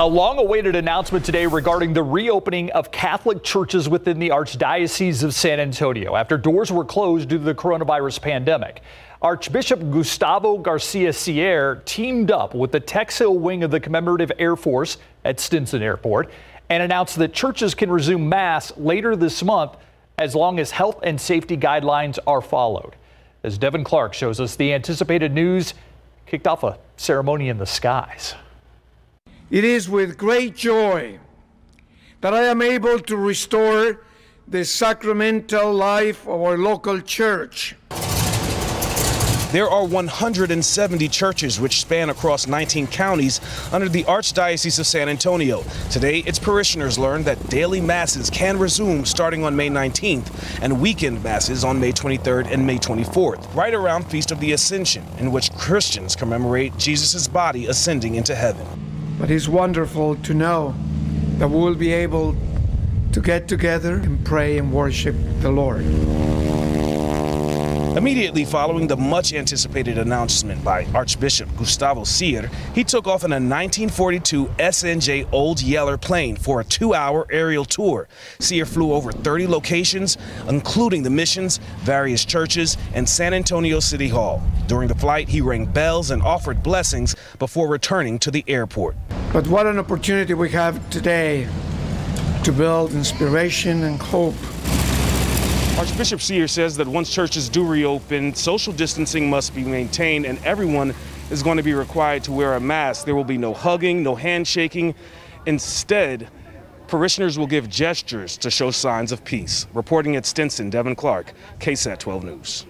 A long awaited announcement today regarding the reopening of Catholic churches within the Archdiocese of San Antonio after doors were closed due to the coronavirus pandemic. Archbishop Gustavo García-Siller teamed up with the Tex Hill wing of the Commemorative Air Force at Stinson Airport and announced that churches can resume Mass later this month as long as health and safety guidelines are followed. As Devin Clark shows us, the anticipated news kicked off a ceremony in the skies. It is with great joy that I am able to restore the sacramental life of our local church. There are 170 churches which span across 19 counties under the Archdiocese of San Antonio. Today, its parishioners learned that daily masses can resume starting on May 19th and weekend masses on May 23rd and May 24th, right around Feast of the Ascension, in which Christians commemorate Jesus' body ascending into heaven. But it's wonderful to know that we'll be able to get together and pray and worship the Lord. Immediately following the much anticipated announcement by Archbishop Gustavo Siller, he took off in a 1942 SNJ Old Yeller plane for a two hour aerial tour. Siller flew over 30 locations, including the missions, various churches, and San Antonio City Hall. During the flight, he rang bells and offered blessings before returning to the airport. But what an opportunity we have today to build inspiration and hope Archbishop Siller says that once churches do reopen, social distancing must be maintained and everyone is going to be required to wear a mask. There will be no hugging, no handshaking. Instead, parishioners will give gestures to show signs of peace. Reporting at Stinson, Devin Clark, KSAT 12 News.